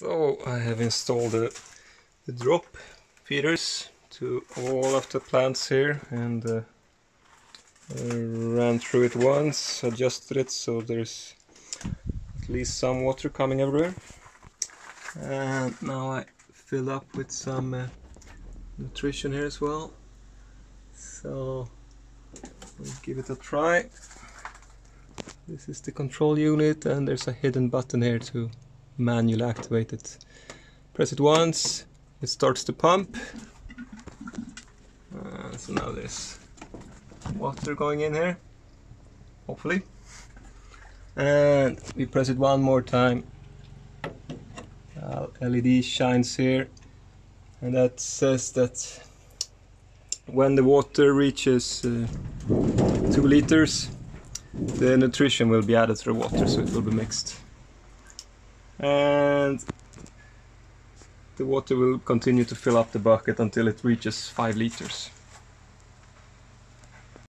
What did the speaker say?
So I have installed the, the drop feeders to all of the plants here and uh, ran through it once, adjusted it so there's at least some water coming everywhere. And now I fill up with some uh, nutrition here as well. So give it a try. This is the control unit and there's a hidden button here to manually activate it. Press it once, it starts to pump. Uh, so now there's water going in here, hopefully. And we press it one more time. Uh, LED shines here and that says that when the water reaches uh, 2 liters the nutrition will be added to the water so it will be mixed and the water will continue to fill up the bucket until it reaches 5 liters.